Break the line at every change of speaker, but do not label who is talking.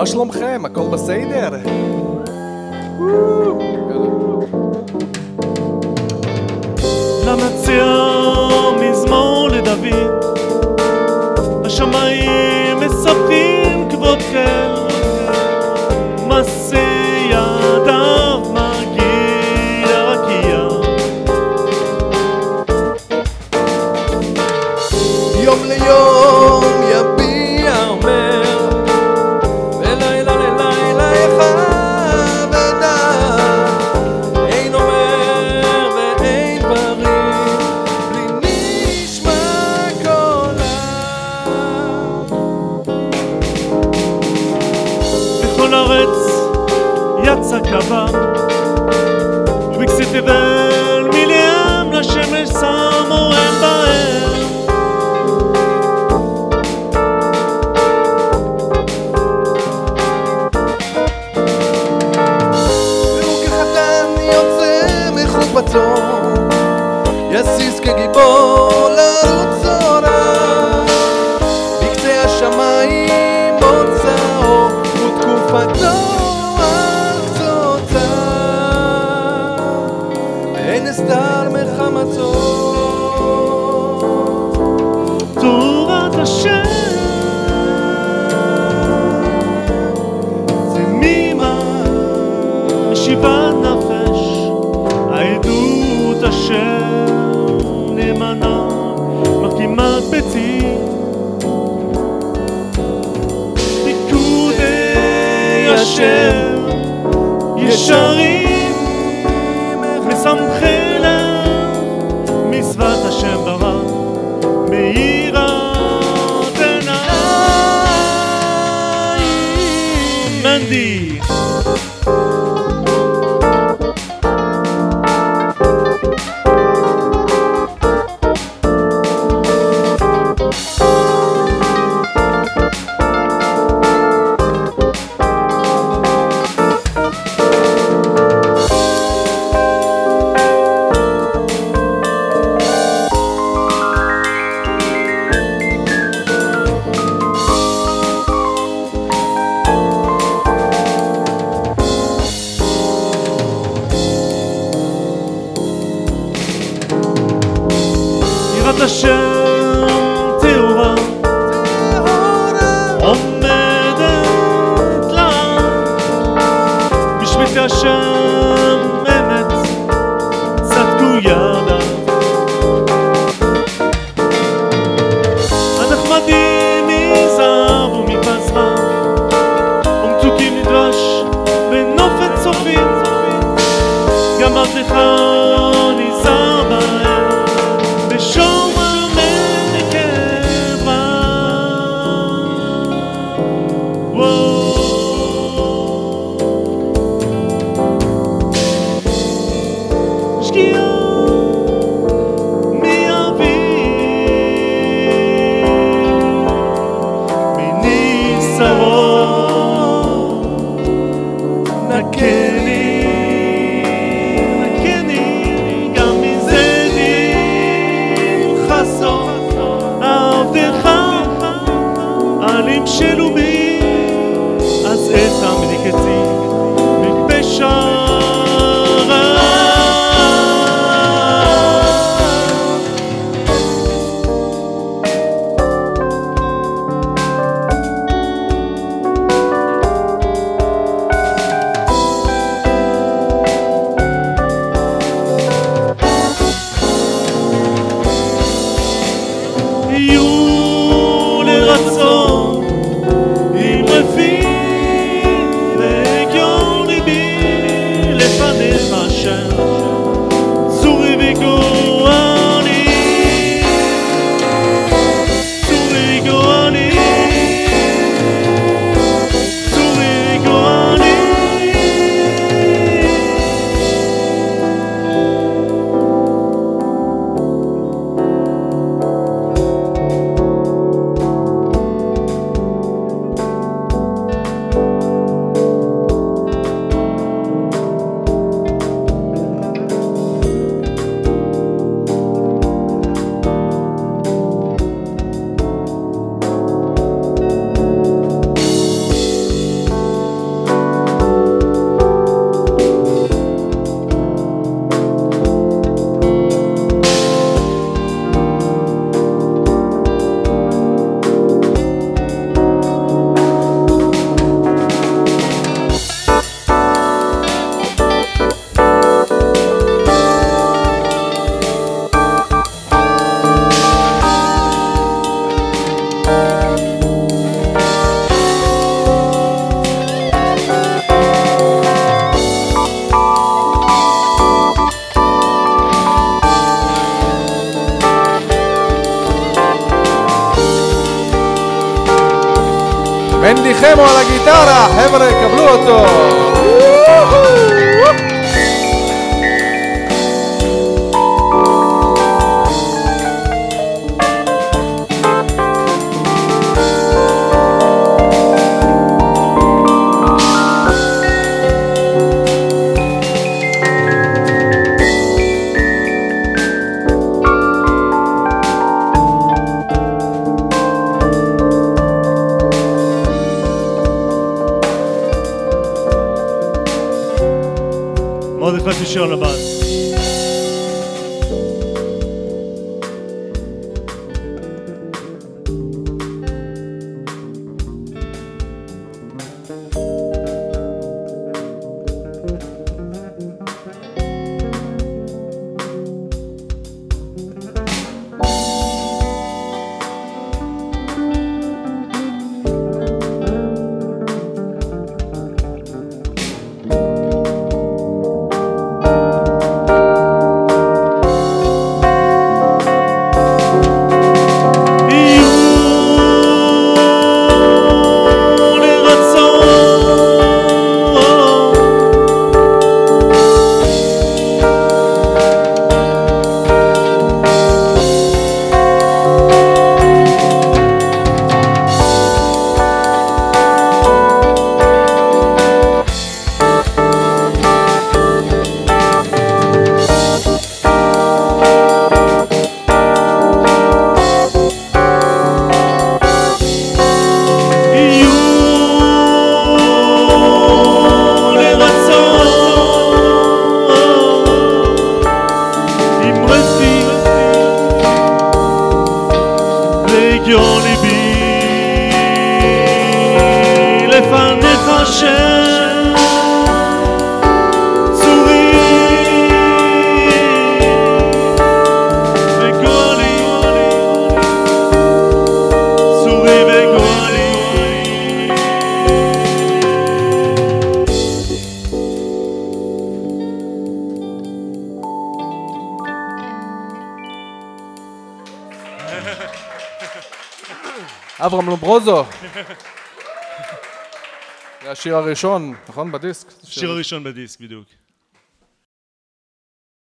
מה שלומכם? הכל בסדר?
למציע מזמור לדוד השמיים כל ארץ יצא קבע. תבל מיליאם לשמש שם אורם בהם
והוא כחתן יוצא מחופתו יסיס כגיבור.
ישרים מסמכי לה מצוות השם ברא מאיר Grande! شنتوا عمدت لا مش متكشف sabor. Sanremo alla chitarra Everett Cabluto. Uh-huh. Shona Buzz.
אברהם לומברוזו. זה השיר הראשון, נכון? בדיסק?
שיר הראשון בדיסק בדיוק